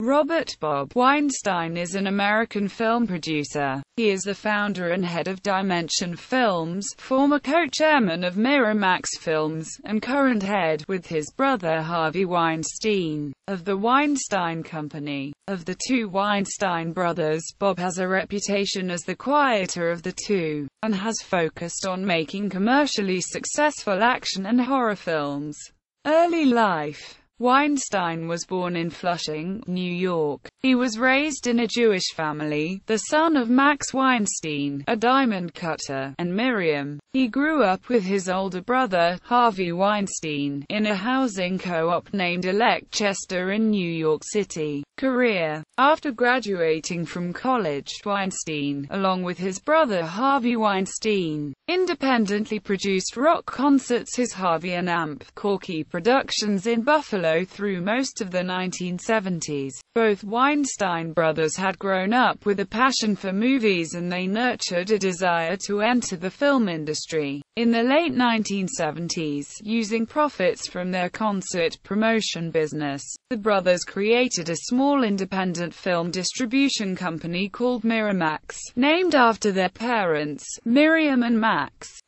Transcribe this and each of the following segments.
Robert Bob Weinstein is an American film producer. He is the founder and head of Dimension Films, former co-chairman of Miramax Films, and current head, with his brother Harvey Weinstein, of the Weinstein Company. Of the two Weinstein brothers, Bob has a reputation as the quieter of the two, and has focused on making commercially successful action and horror films. Early life Weinstein was born in Flushing, New York. He was raised in a Jewish family, the son of Max Weinstein, a diamond cutter, and Miriam. He grew up with his older brother, Harvey Weinstein, in a housing co-op named Electchester in New York City. Career After graduating from college, Weinstein, along with his brother Harvey Weinstein, independently produced rock concerts his Harvey and Amp Corky Productions in Buffalo through most of the 1970s. Both Weinstein brothers had grown up with a passion for movies and they nurtured a desire to enter the film industry. In the late 1970s, using profits from their concert promotion business, the brothers created a small independent film distribution company called Miramax, named after their parents, Miriam and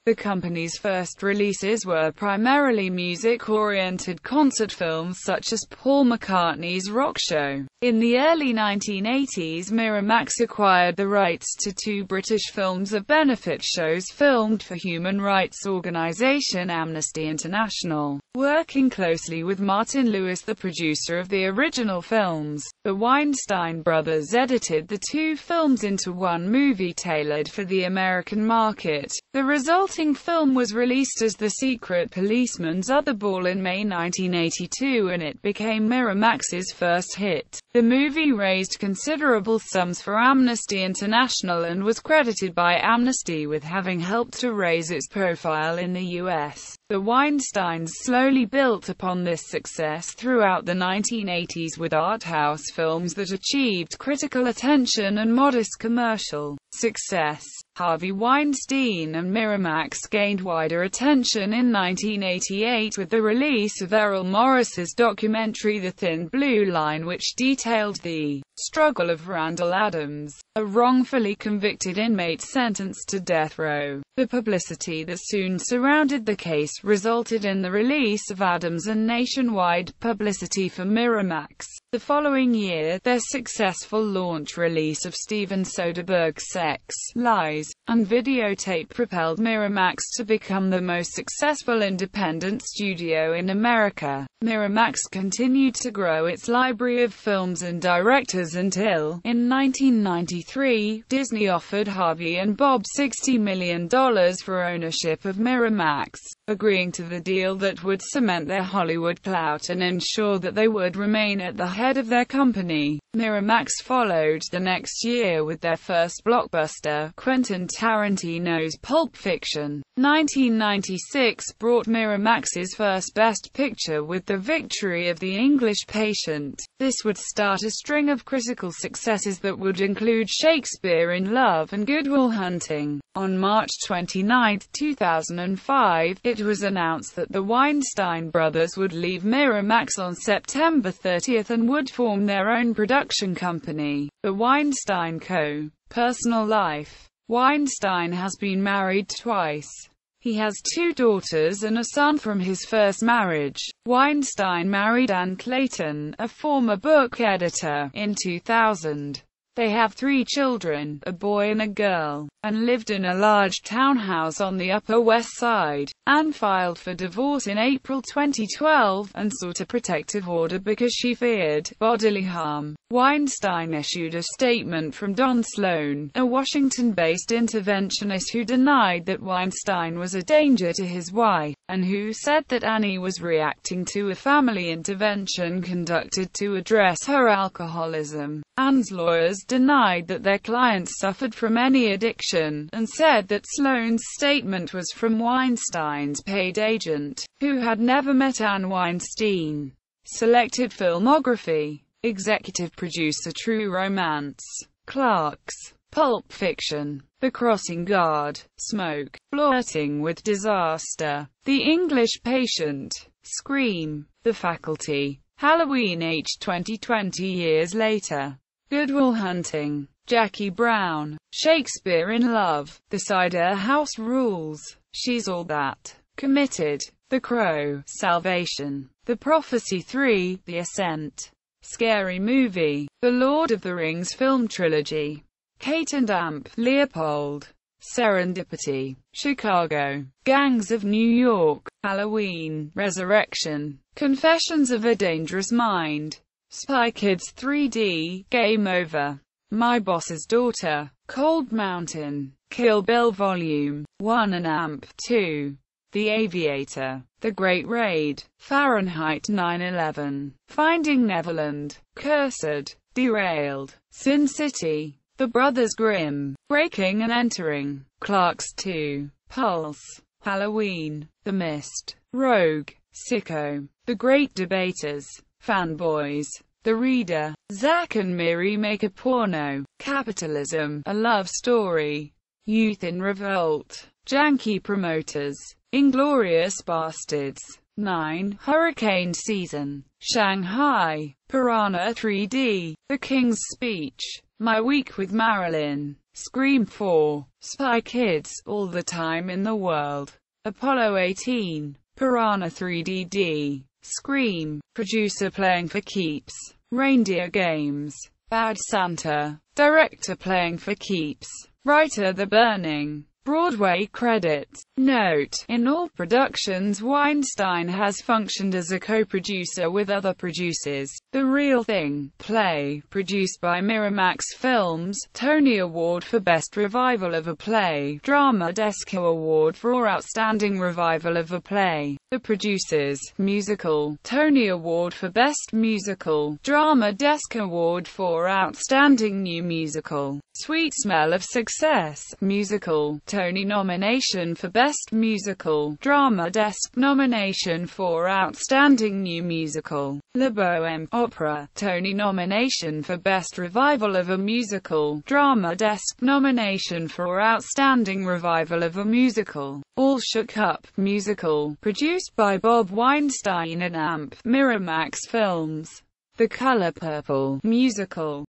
The company's first releases were primarily music-oriented concert films such as Paul McCartney's Rock Show. In the early 1980s Miramax acquired the rights to two British films of benefit shows filmed for human rights organization Amnesty International. Working closely with Martin Lewis the producer of the original films, the Weinstein brothers edited the two films into one movie tailored for the American market. The resulting film was released as The Secret Policeman's Other Ball in May 1982 and it became Miramax's first hit. The movie raised considerable sums for Amnesty International and was credited by Amnesty with having helped to raise its profile in the U.S. The Weinsteins slowly built upon this success throughout the 1980s with art house films that achieved critical attention and modest commercial success. Harvey Weinstein and Miramax gained wider attention in 1988 with the release of Errol Morris's documentary The Thin Blue Line which detailed the struggle of Randall Adams, a wrongfully convicted inmate sentenced to death row. The publicity that soon surrounded the case resulted in the release of Adams and nationwide publicity for Miramax. The following year, their successful launch release of Steven Soderbergh's Sex, Lies, and Videotape propelled Miramax to become the most successful independent studio in America. Miramax continued to grow its library of films and directors until, in 1993, Disney offered Harvey and Bob $60 million for ownership of Miramax, agreeing to the deal that would cement their Hollywood clout and ensure that they would remain at the head of their company. Miramax followed the next year with their first blockbuster, Quentin Tarantino's Pulp Fiction. 1996 brought Miramax's first Best Picture with the victory of The English Patient. This would start a string of critical successes that would include Shakespeare in Love and Good Will Hunting. On March 29, 2005, it was announced that the Weinstein brothers would leave Miramax on September 30 and would form their own production company, the Weinstein Co. Personal life Weinstein has been married twice. He has two daughters and a son from his first marriage. Weinstein married Ann Clayton, a former book editor, in 2000. They have three children, a boy and a girl, and lived in a large townhouse on the Upper West Side. Anne filed for divorce in April 2012, and sought a protective order because she feared bodily harm. Weinstein issued a statement from Don Sloan, a Washington-based interventionist who denied that Weinstein was a danger to his wife, and who said that Annie was reacting to a family intervention conducted to address her alcoholism. Anne's lawyers denied that their clients suffered from any addiction, and said that Sloan's statement was from Weinstein's paid agent, who had never met Anne Weinstein. Selected filmography Executive producer True Romance. Clerks. Pulp Fiction. The Crossing Guard. Smoke. Flirting with Disaster. The English Patient. Scream. The Faculty. Halloween H 2020 years later. Good Will Hunting. Jackie Brown. Shakespeare in Love. The Cider House Rules. She's All That. Committed. The Crow. Salvation. The Prophecy 3. The Ascent. Scary Movie. The Lord of the Rings film trilogy. Kate and Amp. Leopold. Serendipity. Chicago. Gangs of New York. Halloween. Resurrection. Confessions of a Dangerous Mind. Spy Kids 3D. Game Over. My Boss's Daughter. Cold Mountain. Kill Bill Volume 1 and Amp 2. The Aviator. The Great Raid. Fahrenheit 9-11. Finding Neverland. Cursed. Derailed. Sin City. The Brothers Grimm. Breaking and Entering. Clerks 2. Pulse. Halloween. The Mist. Rogue. Sicko. The Great Debaters. Fanboys. The Reader. Zack and Miri make a porno. Capitalism. A love story. Youth in Revolt. Janky Promoters. Inglourious Basterds. 9. Hurricane Season. Shanghai. Piranha 3D. The King's Speech. My Week with Marilyn. Scream 4. Spy Kids. All the Time in the World. Apollo 18. Piranha 3DD. Scream. Producer playing for keeps. Reindeer Games. Bad Santa. Director playing for keeps. Writer The Burning. Broadway credits. Note, in all productions Weinstein has functioned as a co-producer with other producers. The Real Thing, play, produced by Miramax Films, Tony Award for Best Revival of a Play, Drama Desk Award for Outstanding Revival of a Play. The Producers, Musical, Tony Award for Best Musical, Drama Desk Award for Outstanding New Musical. Sweet Smell of Success, Musical, Tony nomination for Best Musical, Drama Desk nomination for Outstanding New Musical, La Bohème Opera, Tony nomination for Best Revival of a Musical, Drama Desk nomination for Outstanding Revival of a Musical, All Shook Up, Musical, produced by Bob Weinstein and AMP, Miramax Films. The Color Purple, Musical